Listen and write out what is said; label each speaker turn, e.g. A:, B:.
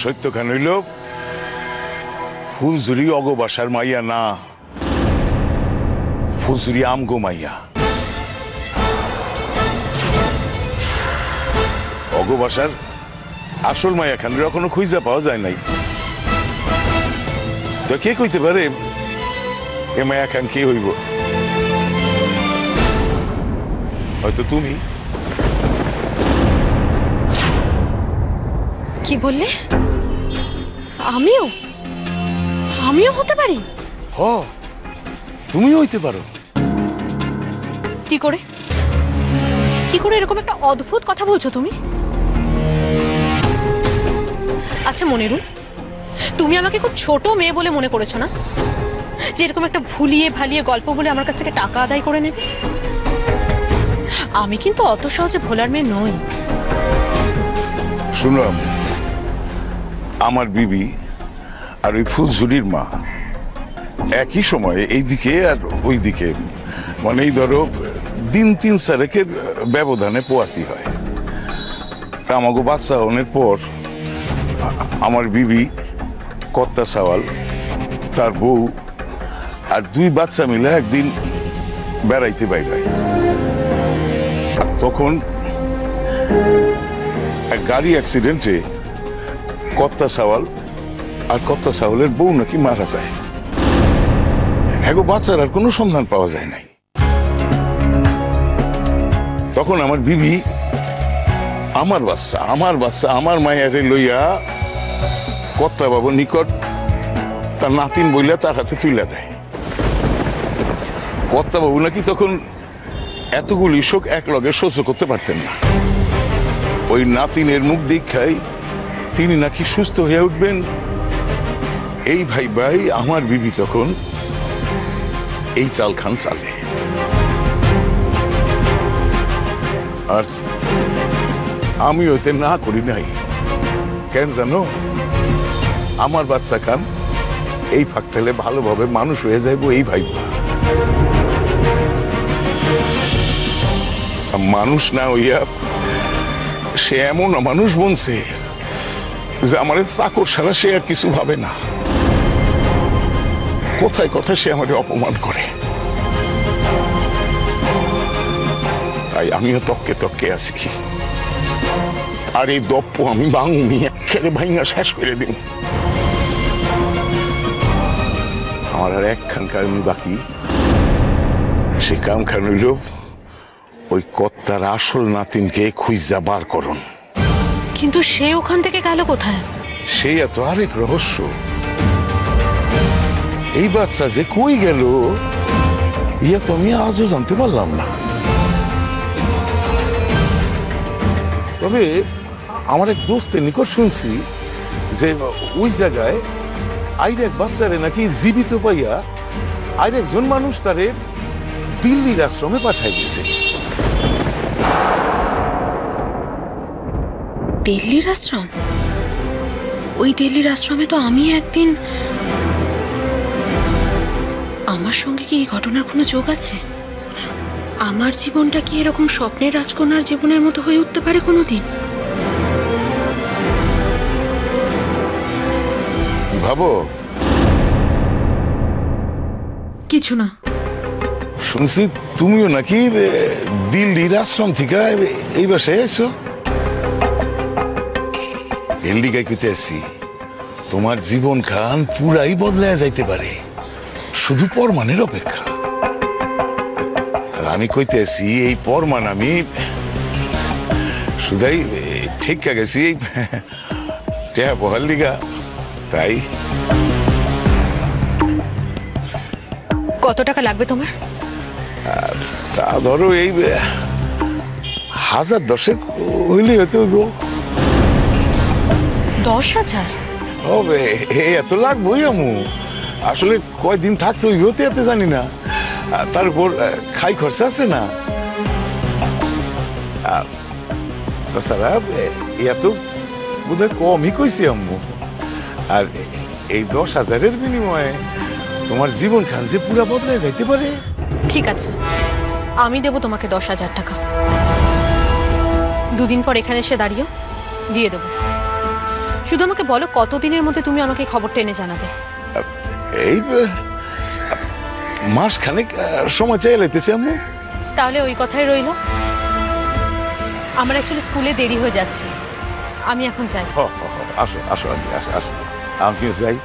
A: সত্যখান হইল, ফুলঝুরি অগবাসার মাইয়া না, ফুলঝুরি আমগো মাইয়া। অগবাসার আসল মাইয়া খানের এখনও খুঁজা পাওয়া যায় নাই। তো কে কইতে পারে এ মায়া খান কে হইব? হয়তো তুমি
B: কি বললে? আমিও? আমিও হতে পারি?
A: হ তুমিও হইতে পারো।
B: কি করে? কি করে এরকম একটা অদ্ভুত কথা বলছো তুমি? আচ্ছা মনিরুল তুমি আমাকে খুব ছোট মেয়ে বলে মনে করেছ না? যে এরকম একটা ভুলিয়ে ভালিয়ে গল্প বলে আমার কাছ থেকে টাকা আদায় করে নেবে? আমি কিন্তু অত সহজে ভোলার মেয়ে নই।
A: শুনলাম। আমার বিবি আর ওই ফুলঝুরির মা একই সময়ে এই দিকে আর ওই দিকে মানে এই ধরো, দিন তিন সারেকের ব্যবধানে পোয়াতি হয়। তা আমাকে বাচ্চা হওয়ার পর আমার বিবি কর্তা সাওয়াল, তার বউ আর দুই বাচ্চা মিলে একদিন বেড়াইতে বাইরে তখন এক গাড়ি অ্যাক্সিডেন্টে কর্তা সাওয়াল আর কর্তা সাওয়ালের বউ নাকি মারা যায়। হ্যাঁ গো, বাচ্চার আর কোনো সন্ধান পাওয়া যায় নাই। তখন আমার বিবি আমার বাচ্চা আমার বাচ্চা আমার মায়ারে লইয়া কর্তা বাবুর নিকট তার নাতিন বইলা তার হাতে তুইলা দেয়। বাবু নাকি তখন এতগুলি শোক এক লগে সহ্য করতে পারতেন না। ওই নাতিনের মুখ দীক্ষায় তিনি নাকি সুস্থ হয়ে উঠবেন? এই ভাই ভাই আমার বিবি তখন এই চাল খান চালে। আর আমি ওতে না করি নাই। কেন জানো? আমার বাচ্চা খান এই ফাঁক ফাঁকতালে ভালোভাবে মানুষ হয়ে যাইব এই ভাইবা মানুষ না হইয়া সে এমন মানুষ বনছে। যে আমার চাকর ছাড়া সে আর কিছু ভাবে না। কোথায় কোথায় সে আমাকে অপমান করে। তাই আমিও তককে তককে আছি। আর এই দপ্প আমি বাঙুনি একেবারে ভাইঙ্গা শেষ করে দিন আমার আর একখান কাম বাকি। সে কাম খান হইল ওই কর্তার আসল নাতিনকে খুঁজা বার করুন।
B: কিন্তু সে ওখান থেকে গেল কোথায়?
A: সেই এত আরেক রহস্য। এই বাচ্চা যে কই গেল, ইয়া তো আমি আজও জানতে পারলাম না। তবে আমার এক দোস্তের নিকট শুনছি যে ওই জায়গায় আইর এক বাচ্চারে নাকি জীবিত পাইয়া আইর একজন মানুষ তারে দিল্লির আশ্রমে পাঠাই দিছে।
B: দিল্লির আশ্রম? ওই দিল্লির আশ্রমে তো আমি একদিন আমার সঙ্গে কি এই ঘটনার কোনো যোগ আছে? আমার জীবনটা কি এরকম স্বপ্নের রাজকন্যার জীবনের মতো হয়ে উঠতে পারে কোনোদিন?
A: ভাবো।
B: কিছু না।
A: শুনছি তুমিও নাকি দিল্লির আশ্রম থেকে এ- এই বাসায় এসো এলডিগাই কইতে আসি। তোমার জীবন খান পুরাই বদলায় যাইতে পারে। শুধু পরমানের অপেক্ষা। আর আমি কইতে আসি এই পরমান আমি শুধাই ঠিক গেছি। এই টেহা বহাল লিগা তাই।
B: কত টাকা লাগবে তোমার?
A: তা ধরো এই হাজার দশেক হইলে হয়তো গো
B: দশ হাজার?
A: হবে এত লাগবোই আমু। আসলে কয়দিন থাকতে হইব তো এতে জানি না। তার উপর খাই খরচা আছে না? তাছাড়া এ- এত বোধহয় কমই কইছি আম্মু। আর এই দশ হাজারের বিনিময়ে তোমার জীবন খান যে পুরা বদলায় যাইতে পারে?
B: ঠিক আছে আমি দেব তোমাকে দশ হাজার টাকা। দুদিন পর এখানে এসে দাঁড়িয়ে দিয়ে দেবো। শুধু আমাকে বলো কতদিনের মধ্যে তুমি আমাকে খবর খবরটা এনে জানাবে?
A: এই মাস খানেক সময় চাই লাইতেছি আমি
B: তাহলে ওই কথাই রইল। আমার অ্যাকচুয়ালি স্কুলে দেরি হয়ে যাচ্ছে। আমি এখন যাই।
A: আসো আসো আসো আসো। আমি যাই।